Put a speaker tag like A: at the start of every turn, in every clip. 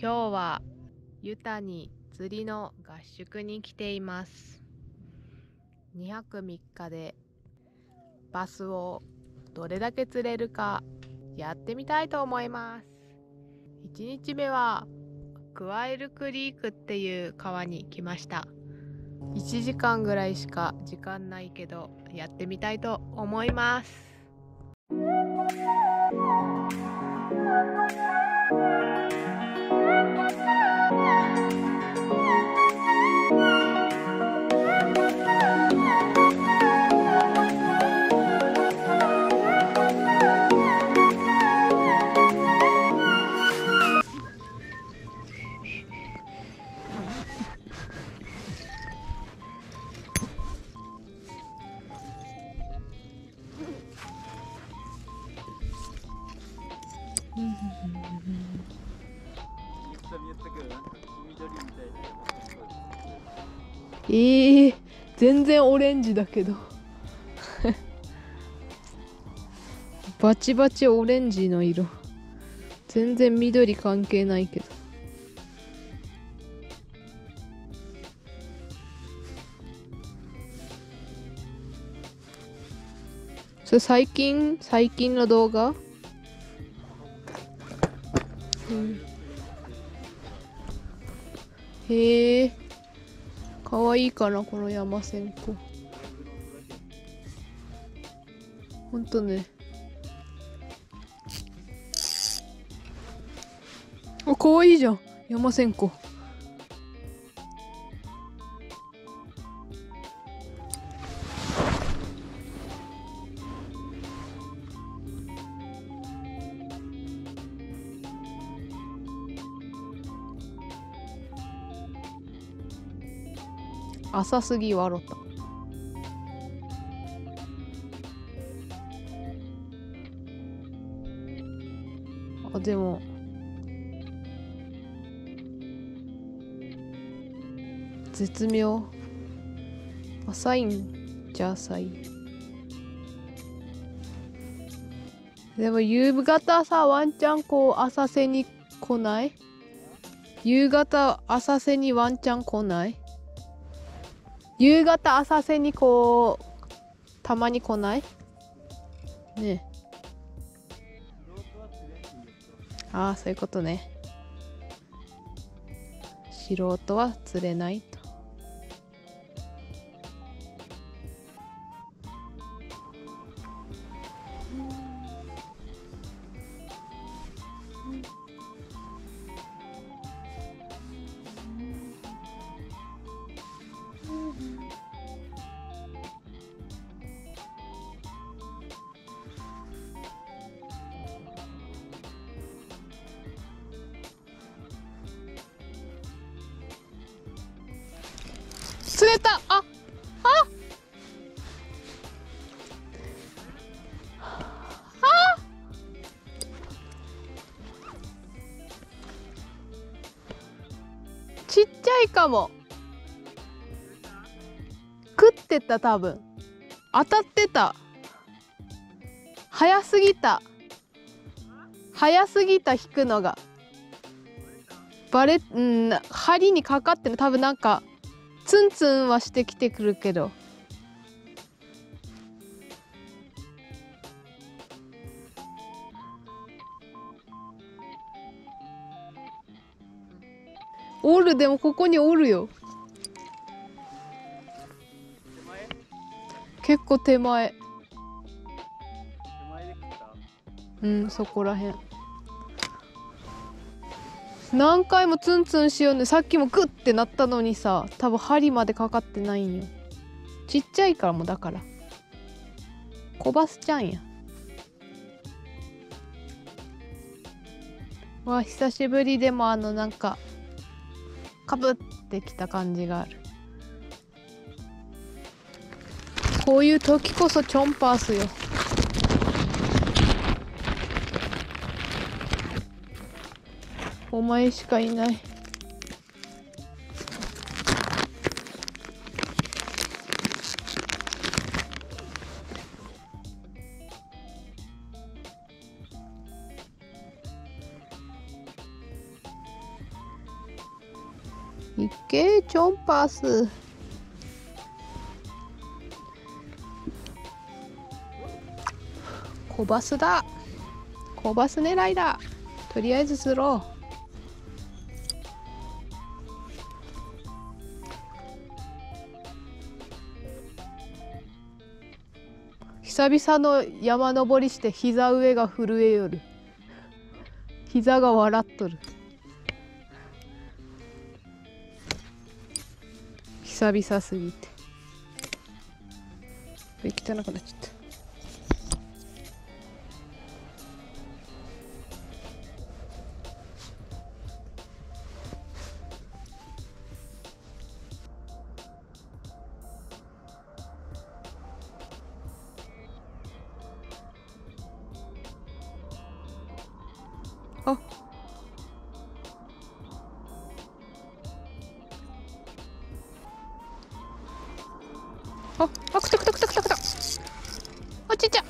A: 今日はユタに釣りの合宿に来ています。2泊3日でバスをどれだけ釣れるかやってみたいと思います。1日目はクワイルクリークっていう川に来ました。1時間ぐらいしか時間ないけどやってみたいと思います。えー、全然オレンジだけど。バチバチオレンジの色。全然緑関係ないけど。それ最近？最近の動画、うん、へえかわいいかなこの山線香ほんとね。あかわいいじゃん。山線香浅すぎ笑った。あでも。絶妙。浅いんじゃ浅い。でも夕方さワンチャンこう浅瀬に来ない？夕方浅瀬にワンチャン来ない？夕方浅瀬にこうたまに来ない？ね。ああそういうことね。素人は釣れない。ちっちゃいかも。食ってた多分。当たってた。早すぎた。早すぎた引くのが。バレうん針にかかってる。多分なんかツンツンはしてきてくるけど。おるでもここにおるよ。結構手前。うんそこらへん何回もツンツンしようね。さっきもグッてなったのにさ多分針までかかってないんよ。ちっちゃいからもだから。コバスちゃんや。わ久しぶりでもあのなんかかぶってきた感じがある。こういう時こそチョンパースよ。お前しかいない。いけチョンパス。コバスだ。コバス狙いだ。とりあえずスロー久々の山登りして膝上が震えよる。膝が笑っとる。久々すぎて汚くなっちゃったあ、あ、くたくたくたくたくた。あ、ちっちゃ。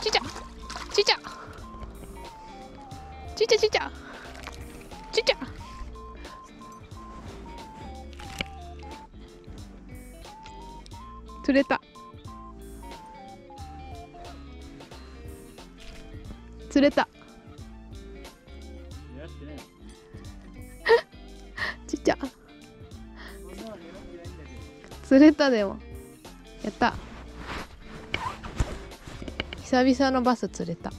A: ちっちゃ。ちっちゃ。ちっちゃちっちゃ。ちっちゃ。釣れた。釣れた。ちっちゃ。釣れたでも。やった。久々のバス釣れた。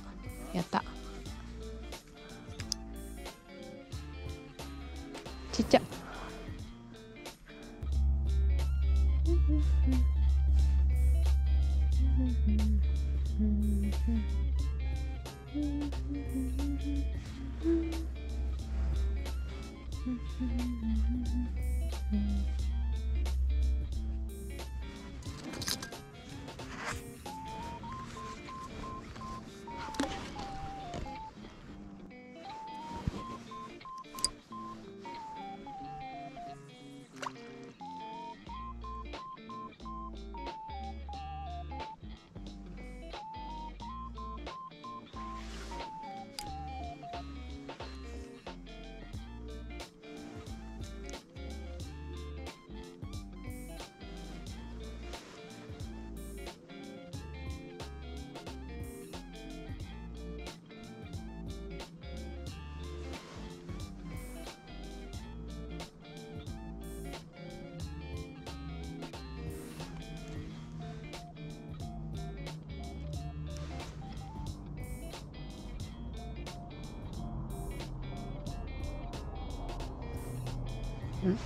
A: ん。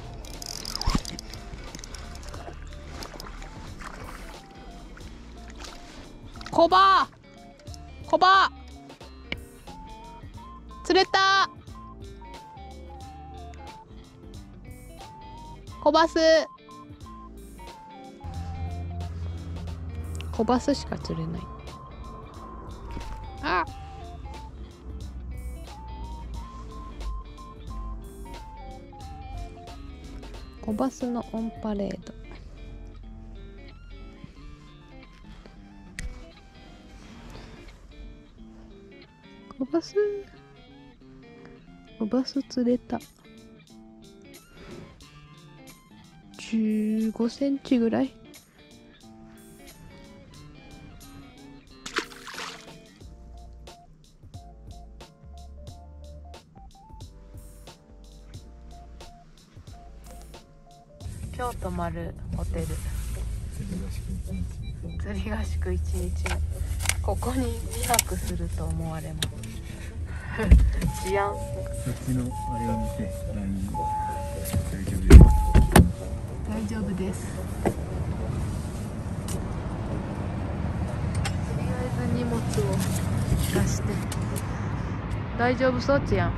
A: コバコバ釣れた。コバス。コバスしか釣れない。あ。っコバスのオンパレード。コバスコバス釣れた。15センチぐらい？まるホテル。釣り合宿一日。ここに2泊すると思われます。治安。
B: そっちのあれを見て LINE 大丈夫です。
A: 大丈夫です。とりあえず荷物を出して。大丈夫そうちやん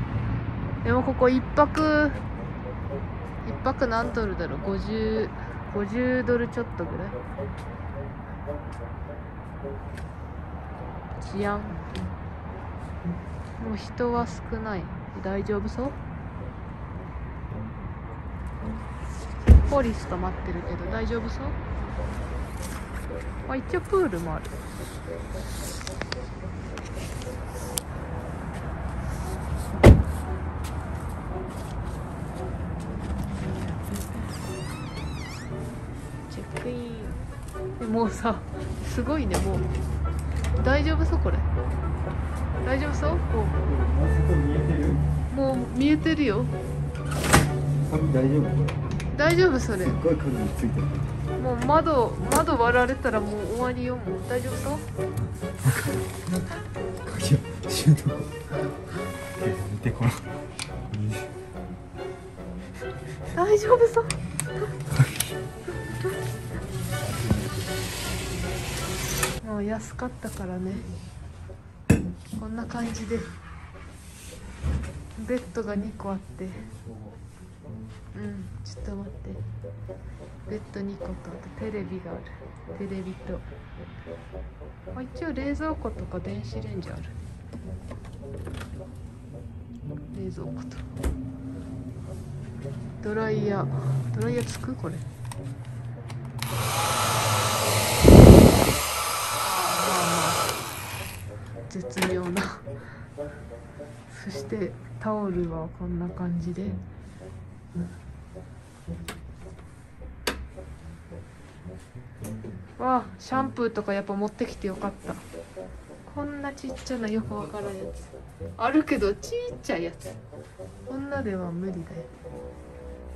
A: でもここ一泊一泊何ドルだろう？50 50ドルちょっとぐらい？治安？もう人は少ない。大丈夫そう？ポリスと待ってるけど大丈夫そう？あ一応プールもある。もうさすごいねもう。大丈夫そうこれ。大丈夫そう？こう。もう見えてる？よ。
B: 鍵大丈夫。
A: 大丈夫それ。
B: すっごい鍵についてる。
A: もう窓窓割られたらもう終わりよもう。大丈夫そう？大丈夫そう？もう安かったからね。こんな感じで。ベッドが2個あって。うんちょっと待って。ベッド2個とあとテレビがある。テレビと。あ一応冷蔵庫とか電子レンジある。冷蔵庫と。ドライヤー。ドライヤーつく？これ。絶妙な。そしてタオルはこんな感じで。わあシャンプーとかやっぱ持ってきてよかった。こんなちっちゃなよくわからんやつ。あるけどちっちゃいやつ。こんなでは無理だよ。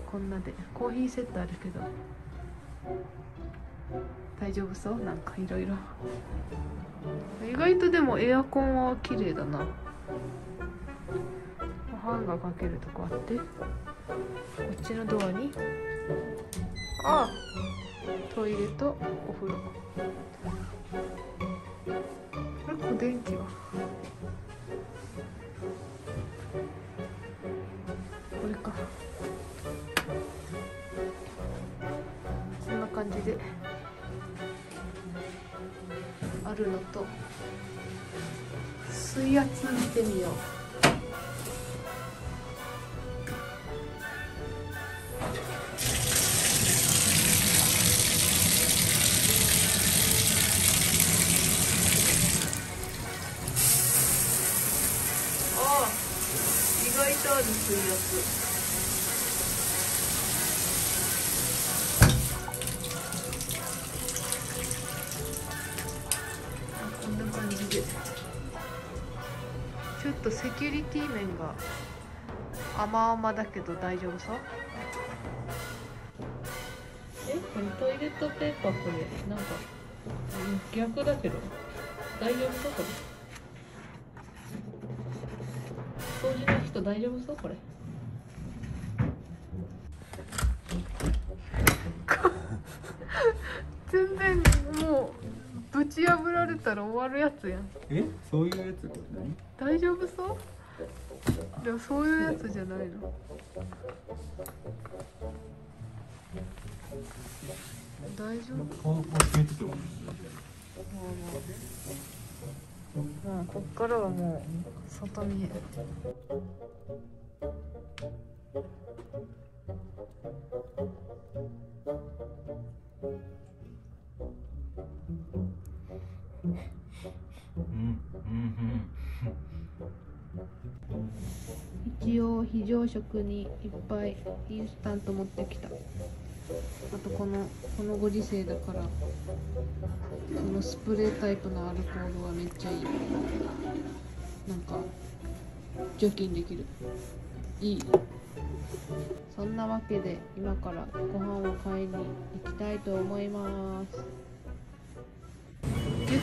A: こんなで。コーヒーセットあるけど。大丈夫そう？なんかいろいろ。意外とでもエアコンは綺麗だな。ファンがかけるとこあって。こっちのドアに。ああトイレとお風呂。これ電気はあるのと。水圧見てみよう。ああ意外とある水圧。とセキュリティ面が甘々だけど大丈夫そう？えこれトイレットペーパーこれなんかうん逆だけど大丈夫そうこれ？掃除の人大丈夫そう？これ。全然もうぶち破られたら終わるやつやん。
B: え？そういうやつ
A: 大丈夫そう？でもそういうやつじゃないの。大丈夫？
B: も
A: もうこっからはもう外見え
B: うんうん
A: 一応非常食にいっぱいインスタント持ってきたあとこのこのご時世だからそのスプレータイプのアルコールはめっちゃいいなんか除菌できるいいそんなわけで今からご飯を買いに行きたいと思います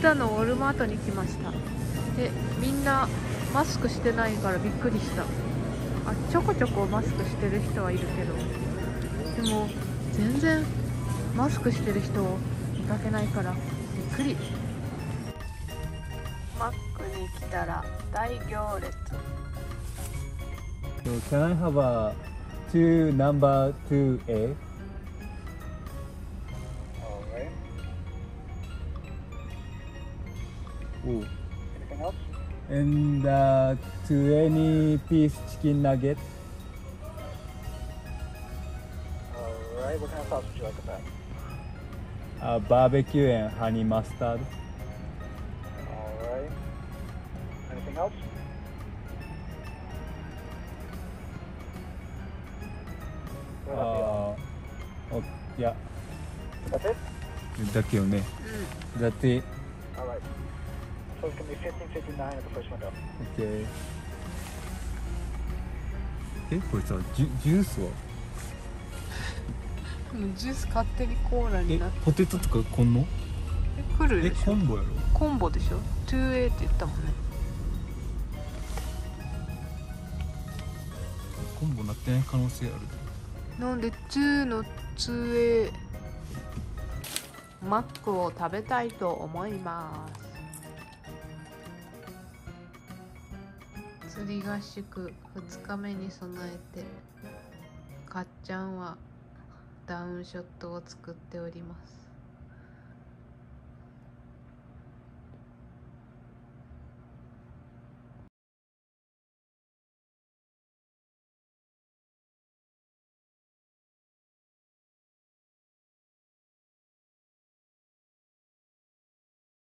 A: タのウォルマートに来ました。でみんなマスクしてないからびっくりした。あちょこちょこマスクしてる人はいるけど。でも全然マスクしてる人を見かけないからびっくり。マックに来たら大行列。
B: Can I have a two number two A? Ooh.
C: Anything else?
B: And uh, to any piece chicken nugget.
C: Alright, what kind of sauce would you like with that?
B: Uh, barbecue and honey mustard.
C: Alright. Anything else?
B: Uh, oh, yeah.
C: That's? That's it.
B: That's
C: it. So it's going to be 1559 at the first window.
B: OK えこれさジュジュースは？
A: うんジュース勝手にコーラ
B: え
A: になって。
B: ポテトとかこんの？
A: え来る
B: え
A: でしょ？
B: コンボやろ？
A: コンボでしょ？2A って言ったもんね。
B: コンボなってない可能性ある。
A: なんで2の 2A マックを食べたいと思います釣り合宿2日目に備えてかっちゃんはダウンショットを作っております。